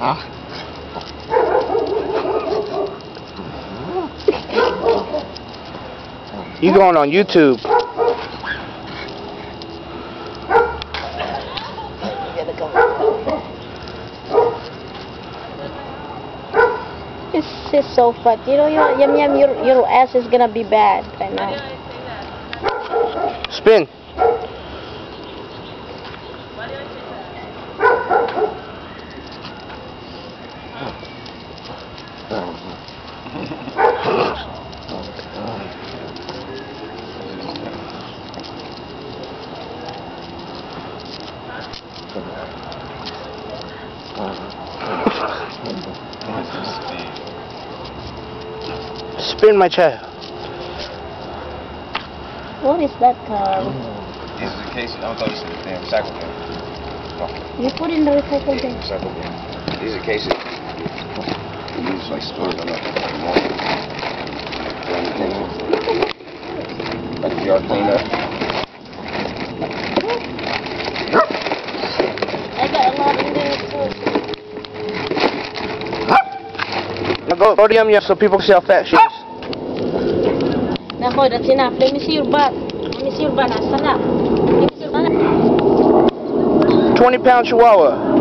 Uh-huh. You going on YouTube. This is so fat. You know, yum, yum, your, your ass is gonna be bad right now. Spin. Oh, Spin my chair. What is that car? These are the cases. I thought this was the damn recycle bin. You put in the recycle bin. Recycle bin. These are cases. We use like stores on that. Like the yard cleanup. I got a lot in there too. Now go, go to Yum Yum so people can see how fat she is. Now, Hoy, that's enough. Let me see your butt. Let me see your butt. Stand up. Let me see your butt. 20 pound chihuahua.